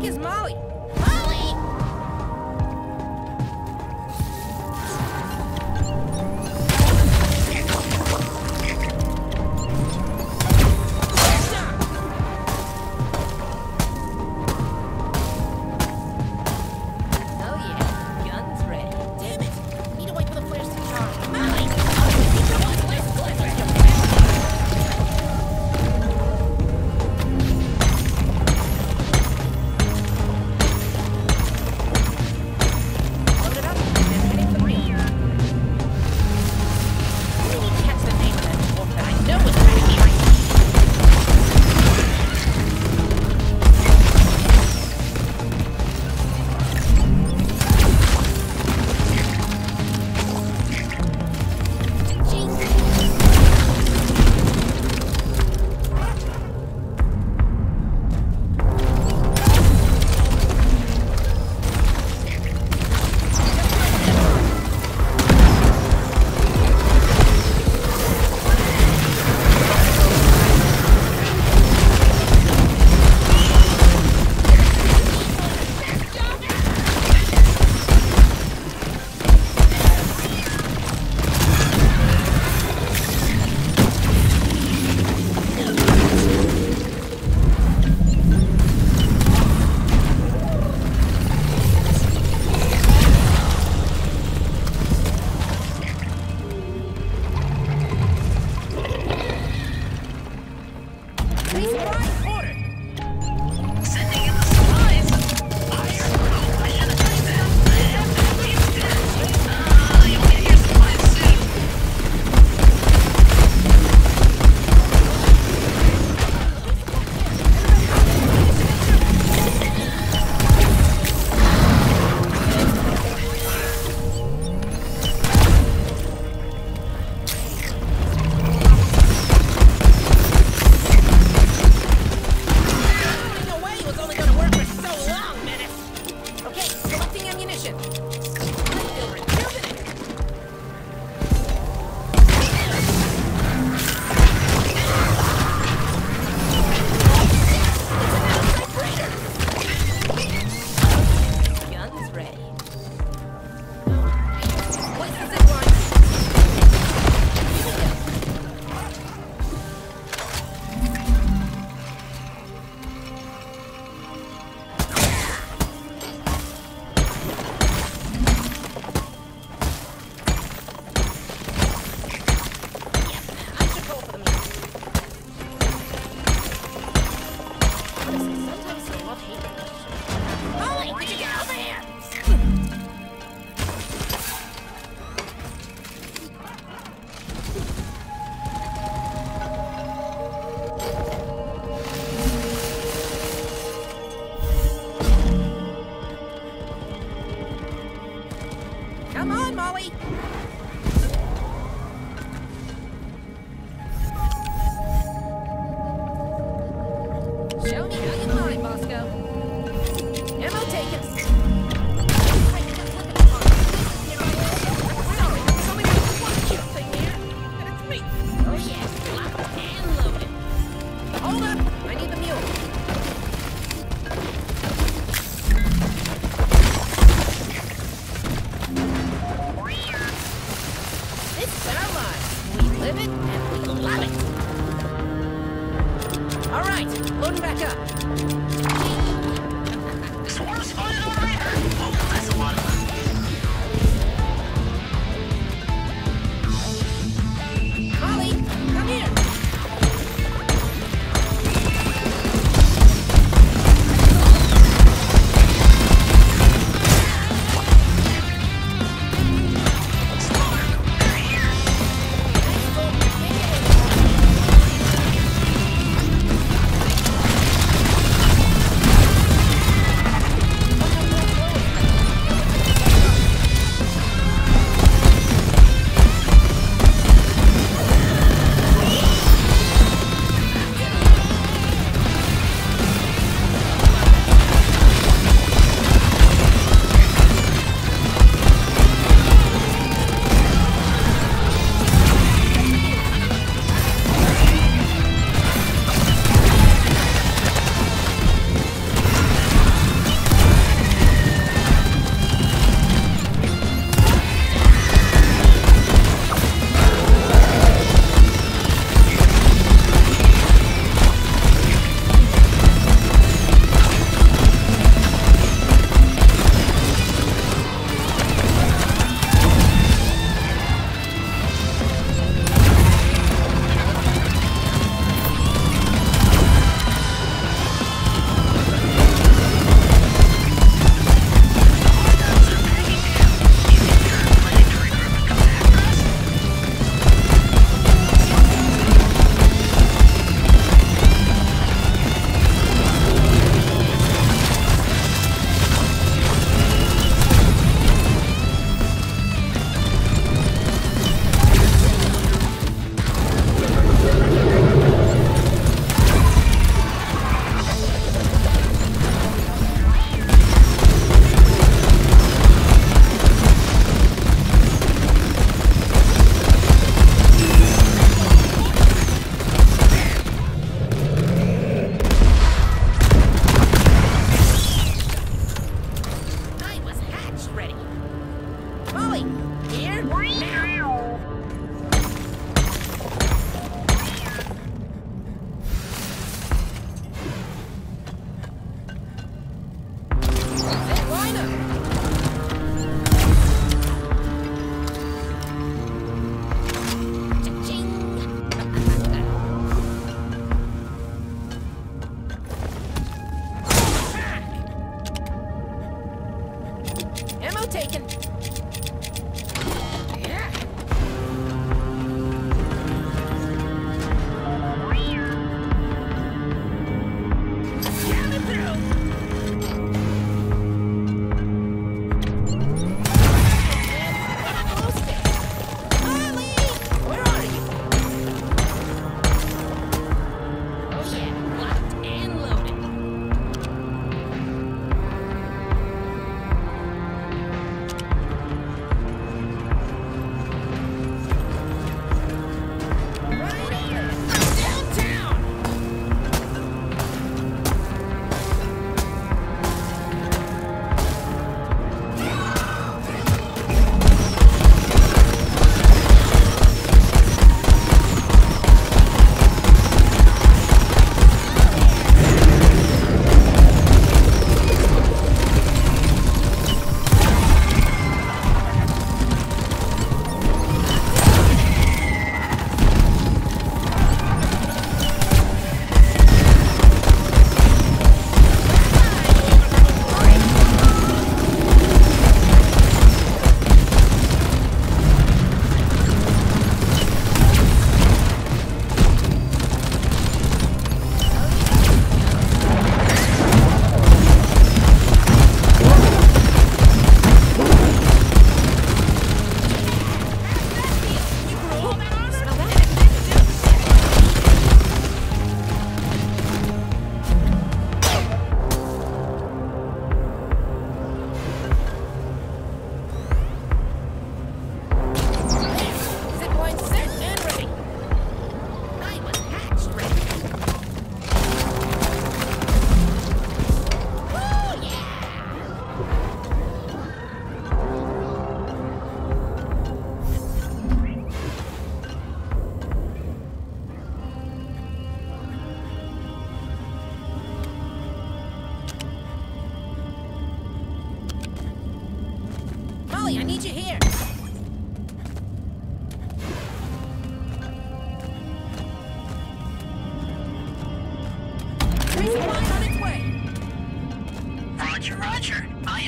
heck is Molly?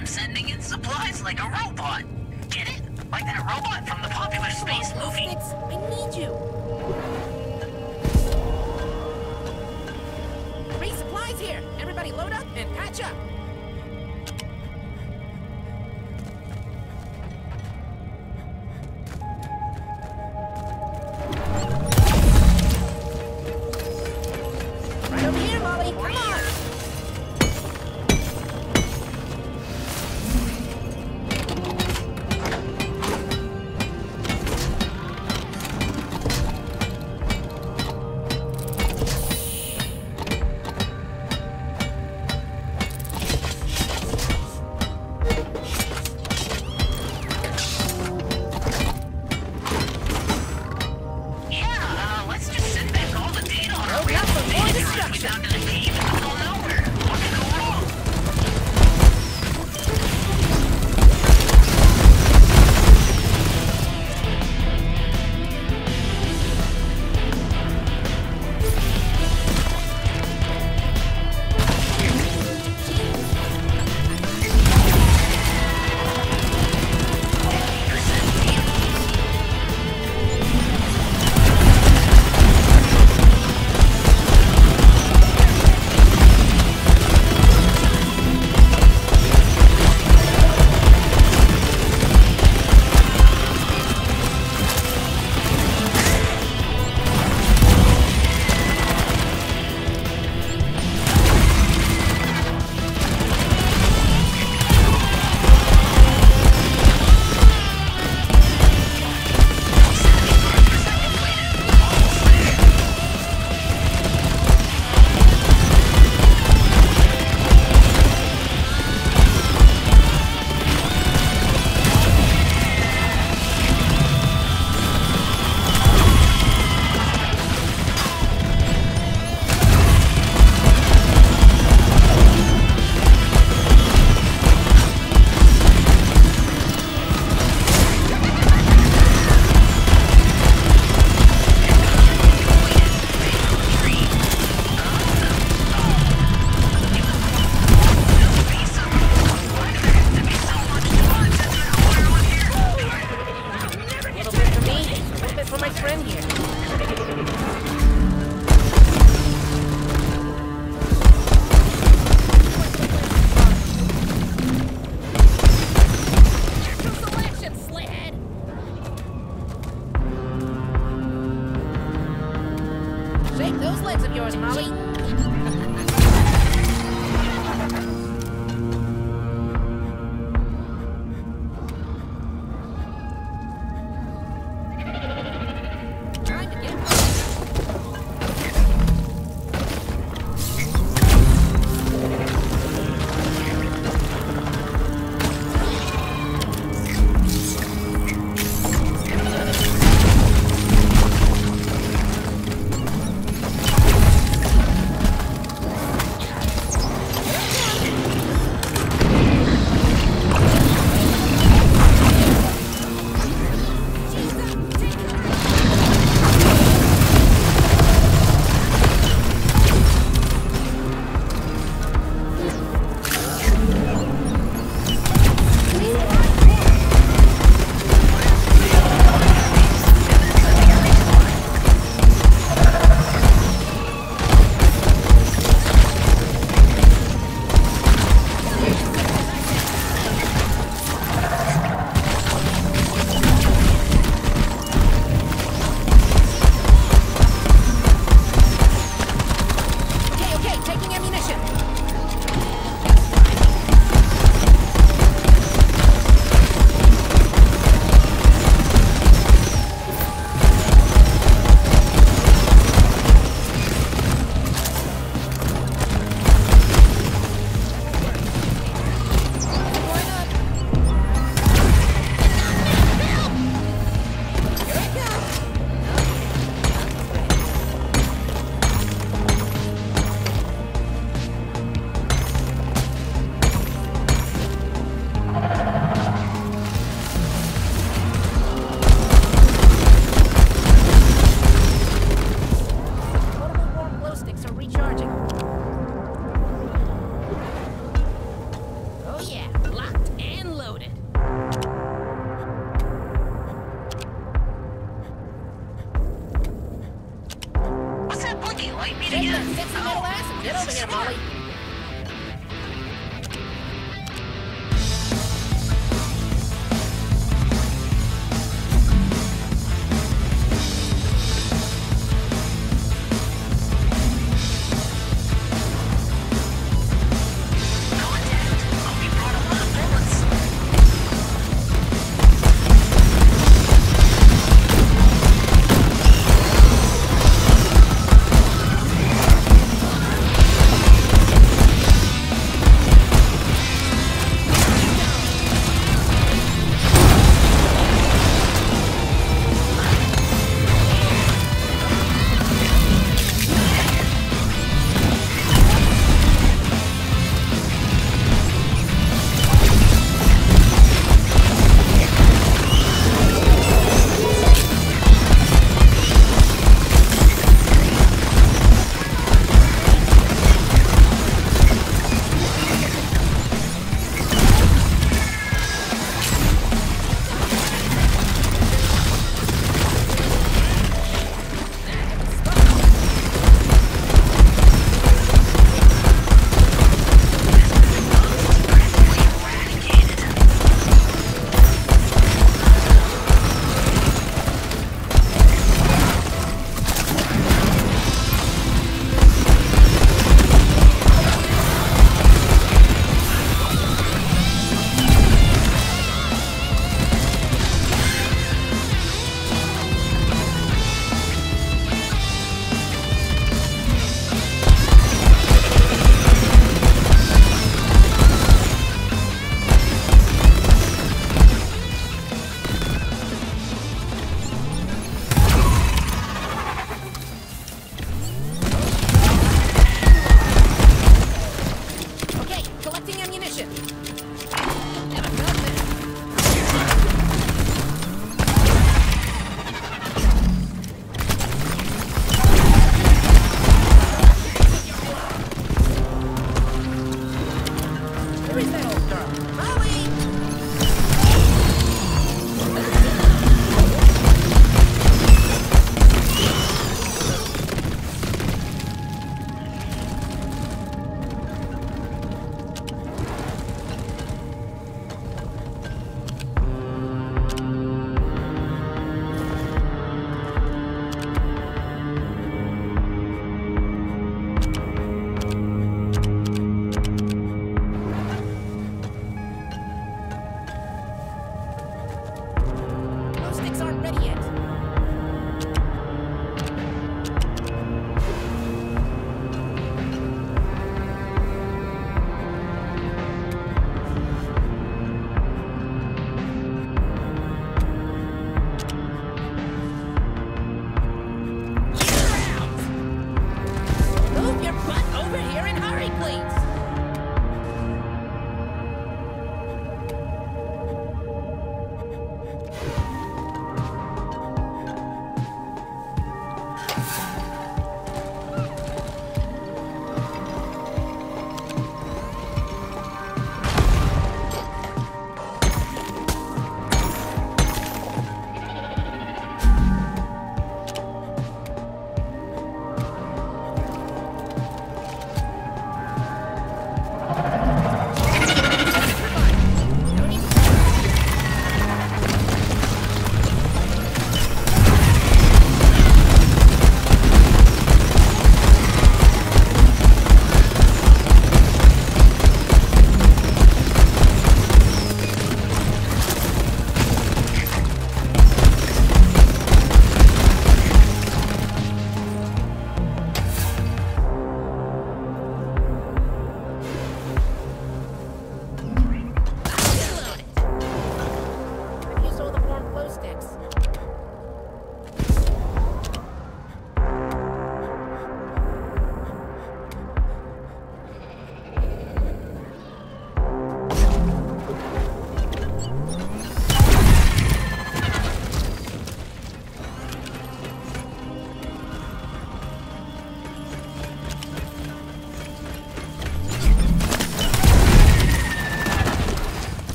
am sending in supplies like a robot. Get it? Like that robot from the popular space movie. Fix, I need you.